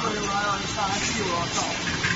不能玩，让人上来踢我。我操！